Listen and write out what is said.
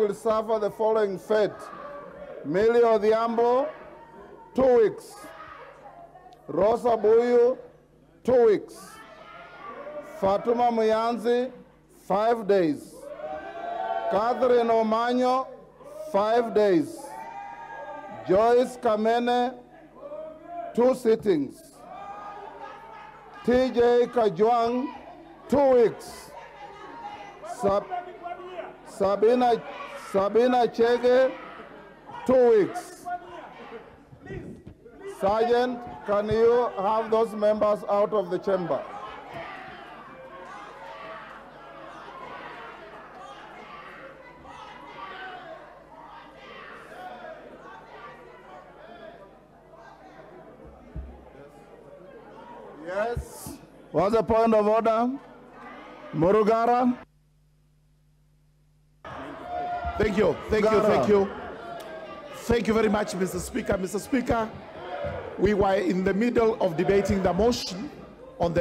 will suffer the following fate. Millie Odhiambo, two weeks. Rosa Buyu, two weeks. Fatuma Muyanzi, five days. Catherine Omanyo, five days. Joyce Kamene, two sittings. TJ Kajwang, two weeks. Sab- Sabina, Sabina Chege, two weeks. Sergeant, can you have those members out of the chamber? Yes. What's the point of order? Murugara? Thank you, thank you, thank you. Thank you very much, Mr. Speaker. Mr. Speaker, we were in the middle of debating the motion